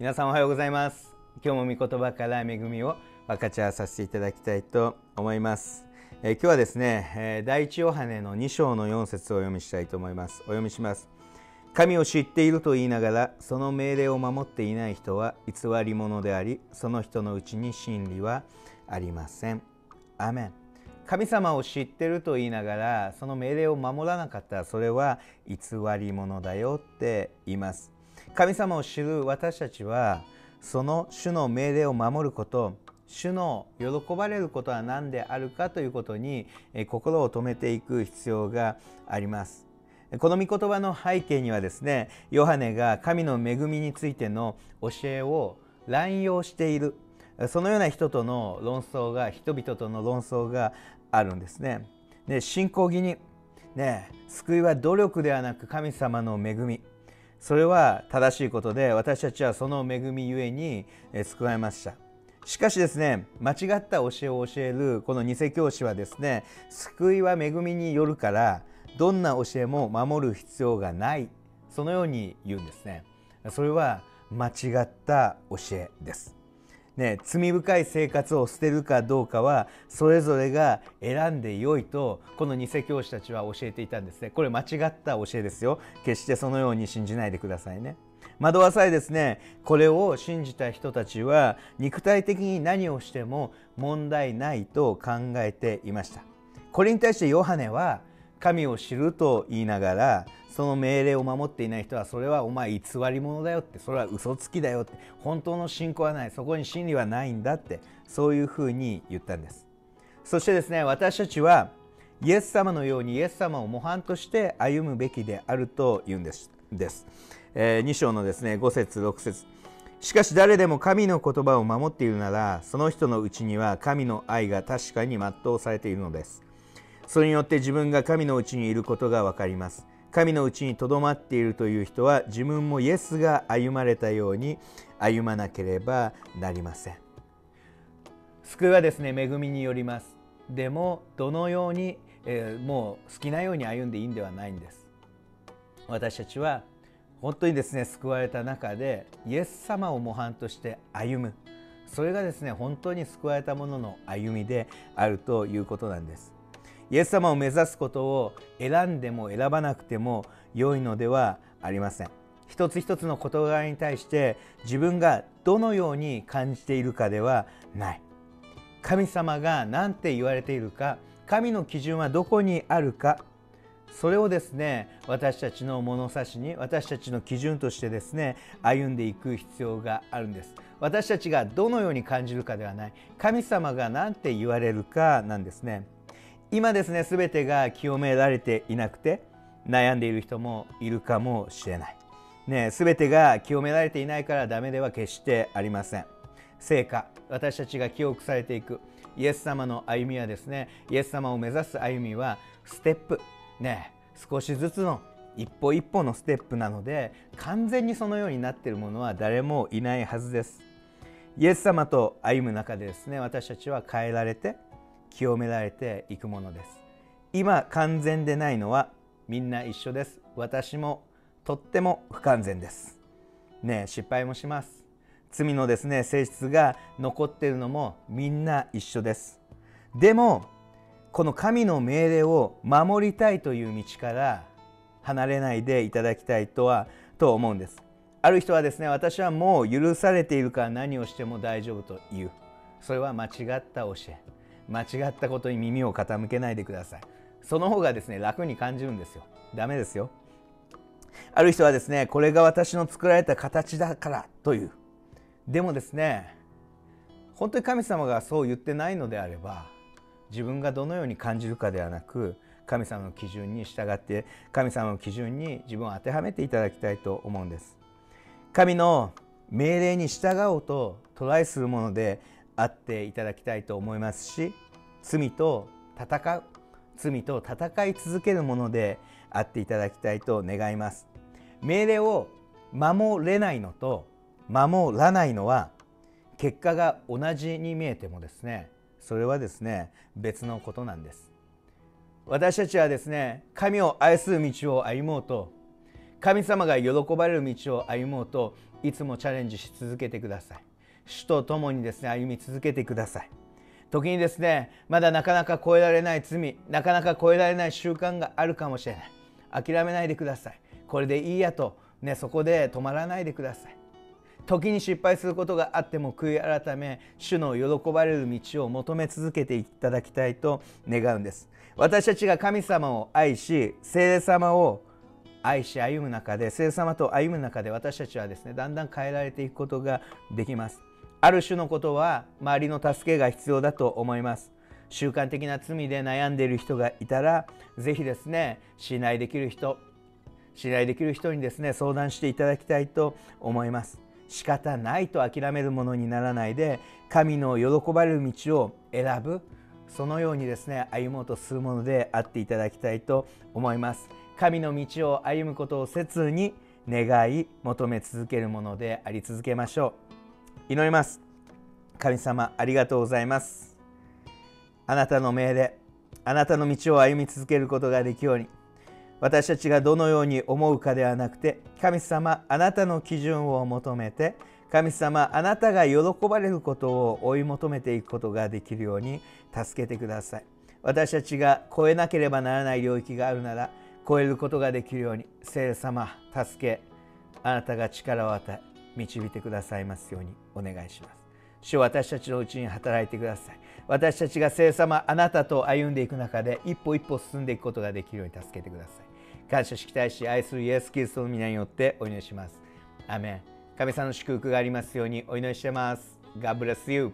皆さんおはようございます。今日も御言葉から恵みを分かち合わさせていただきたいと思います。え今日はですね、え第一ヨハネの2章の4節をお読みしたいと思います。お読みします。神を知っていると言いながらその命令を守っていない人は偽り者でありその人のうちに真理はありません。アメン。神様を知ってると言いながらその命令を守らなかったらそれは偽り者だよって言います。神様を知る私たちはその主の命令を守ること主の喜ばれることは何であるかということに心を止めていく必要があります。この御言葉の背景にはですねヨハネが神の恵みについての教えを乱用している。そのような人との論争が人々との論争があるんですね。で信仰義にね救いは努力ではなく神様の恵み。それは正しいことで私たちはその恵みゆえに救われました。しかしですね間違った教えを教えるこの偽教師はですね救いは恵みによるからどんな教えも守る必要がない。そのように言うんですね。それは間違った教えです。ね、罪深い生活を捨てるかどうかはそれぞれが選んでよいとこの偽教師たちは教えていたんですね。これ間違った教えですよ。決してそのように信じないでくださいね。惑わさえですねこれを信じた人たちは肉体的に何をしても問題ないと考えていました。これに対してヨハネは神を知ると言いながらその命令を守っていない人はそれはお前偽り者だよってそれは嘘つきだよって本当の信仰はないそこに真理はないんだってそういうふうに言ったんです。そしてですね私たちはイエス様のようにイエス様を模範として歩むべきであると言うんです。です、えー、2章のですね5節6節。しかし誰でも神の言葉を守っているならその人のうちには神の愛が確かに全うされているのです。それによって自分が神のうちにいることが分かります。神のうちにとどまっているという人は自分もイエスが歩まれたように歩まなければなりません。救いはですね恵みによります。でもどのように、えー、もう好きなように歩んでいいんではないんです。私たちは本当にですね救われた中でイエス様を模範として歩む。それがですね本当に救われた者の歩みであるということなんです。イエス様を目指すことを選んでも選ばなくても良いのではありません。一つ一つの事柄に対して自分がどのように感じているかではない。神様が何て言われているか神の基準はどこにあるか。それをですね私たちの物差しに私たちの基準としてですね歩んでいく必要があるんです。私たちがどのように感じるかではない。神様が何て言われるかなんですね。今ですね全てが清められていなくて悩んでいる人もいるかもしれない、ね、全てが清められていないからダメでは決してありません。成果私たちが記憶されていく。イエス様の歩みはですねイエス様を目指す歩みはステップ。ね少しずつの一歩一歩のステップなので完全にそのようになっているものは誰もいないはずです。イエス様と歩む中でですね私たちは変えられて清められていくものです。今完全でないのはみんな一緒です。私もとっても不完全です。ね失敗もします。罪のですね性質が残っているのもみんな一緒です。でもこの神の命令を守りたいという道から離れないでいただきたいとはと思うんです。ある人はですね私はもう許されているから何をしても大丈夫と言う。それは間違った教え。間違ったことに耳を傾けないでください。その方がですね楽に感じるんですよ。ダメですよ。ある人はですねこれが私の作られた形だからという。でもですね本当に神様がそう言ってないのであれば自分がどのように感じるかではなく神様の基準に従って神様の基準に自分を当てはめていただきたいと思うんです。神の命令に従おうとトライするものであっていただきたいと思いますし罪と戦う罪と戦い続けるものであっていただきたいと願います。命令を守れないのと守らないのは結果が同じに見えてもですねそれはですね別のことなんです。私たちはですね神を愛する道を歩もうと神様が喜ばれる道を歩もうといつもチャレンジし続けてください。主と共にですね歩み続けてください。時にですねまだなかなか超えられない罪なかなか超えられない習慣があるかもしれない。諦めないでください。これでいいやと、ね、そこで止まらないでください。時に失敗することがあっても悔い改め主の喜ばれる道を求め続けていただきたいと願うんです。私たちが神様を愛し聖霊様を愛し歩む中で聖霊様と歩む中で私たちはですねだんだん変えられていくことができます。ある種のことは周りの助けが必要だと思います。習慣的な罪で悩んでいる人がいたらぜひですね信頼できる人信頼できる人にですね相談していただきたいと思います。仕方ないと諦めるものにならないで神の喜ばれる道を選ぶそのようにですね歩もうとするものであっていただきたいと思います。神の道を歩むことを切に願い求め続けるものであり続けましょう。祈ります。神様ありがとうございます。あなたの命令あなたの道を歩み続けることができるように私たちがどのように思うかではなくて神様あなたの基準を求めて神様あなたが喜ばれることを追い求めていくことができるように助けてください。私たちが超えなければならない領域があるなら超えることができるように聖霊様助けあなたが力を与え導いてくださいますようにお願いします。主は私たちのうちに働いてください。私たちが聖様あなたと歩んでいく中で一歩一歩進んでいくことができるように助けてください。感謝し期待し愛するイエス・キリストの皆によってお祈りします。アメン。神様の祝福がありますようにお祈りしてます。God bless you.